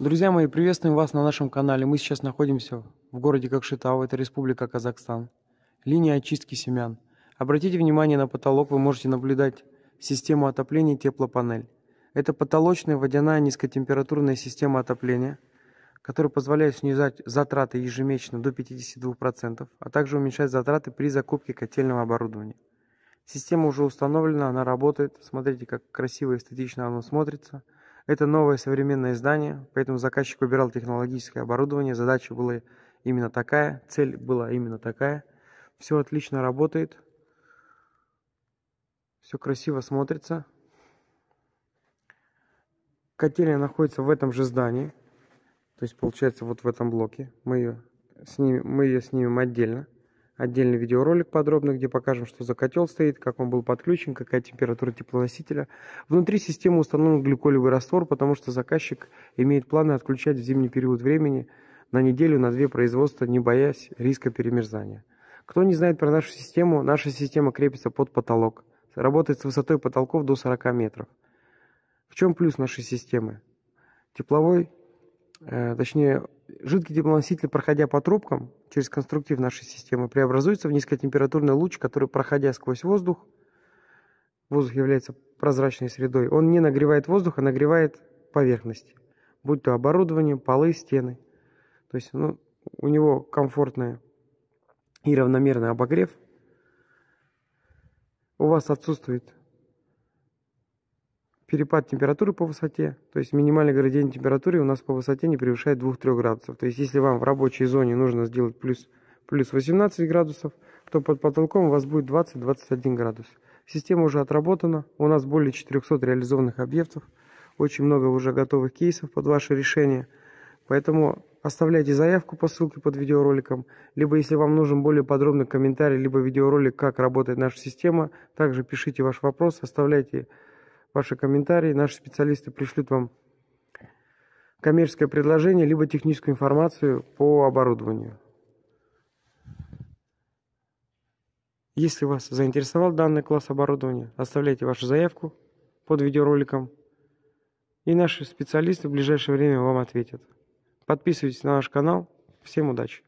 Друзья мои, приветствуем вас на нашем канале. Мы сейчас находимся в городе Кокшетау, это Республика Казахстан. Линия очистки семян. Обратите внимание на потолок, вы можете наблюдать систему отопления теплопанель. Это потолочная водяная низкотемпературная система отопления, которая позволяет снижать затраты ежемесячно до 52%, а также уменьшать затраты при закупке котельного оборудования. Система уже установлена, она работает. Смотрите, как красиво и эстетично оно смотрится. Это новое современное здание, поэтому заказчик выбирал технологическое оборудование. Задача была именно такая, цель была именно такая. Все отлично работает. Все красиво смотрится. Котельня находится в этом же здании. То есть получается вот в этом блоке. Мы ее снимем, мы ее снимем отдельно отдельный видеоролик подробно, где покажем, что за котел стоит, как он был подключен, какая температура теплоносителя. Внутри системы установлен глюколевый раствор, потому что заказчик имеет планы отключать в зимний период времени на неделю, на две производства, не боясь риска перемерзания. Кто не знает про нашу систему, наша система крепится под потолок. Работает с высотой потолков до 40 метров. В чем плюс нашей системы? Тепловой, э, точнее Жидкий теплоноситель, проходя по трубкам через конструктив нашей системы, преобразуется в низкотемпературный луч, который, проходя сквозь воздух, воздух является прозрачной средой, он не нагревает воздух, а нагревает поверхности, будь то оборудование, полы, стены. То есть ну, у него комфортный и равномерный обогрев. У вас отсутствует перепад температуры по высоте, то есть минимальный градиент температуры у нас по высоте не превышает 2-3 градусов. То есть если вам в рабочей зоне нужно сделать плюс, плюс 18 градусов, то под потолком у вас будет 20-21 градус. Система уже отработана, у нас более 400 реализованных объектов, очень много уже готовых кейсов под ваше решение. Поэтому оставляйте заявку по ссылке под видеороликом, либо если вам нужен более подробный комментарий, либо видеоролик, как работает наша система, также пишите ваш вопрос, оставляйте ваши комментарии. Наши специалисты пришлют вам коммерческое предложение, либо техническую информацию по оборудованию. Если вас заинтересовал данный класс оборудования, оставляйте вашу заявку под видеороликом, и наши специалисты в ближайшее время вам ответят. Подписывайтесь на наш канал. Всем удачи!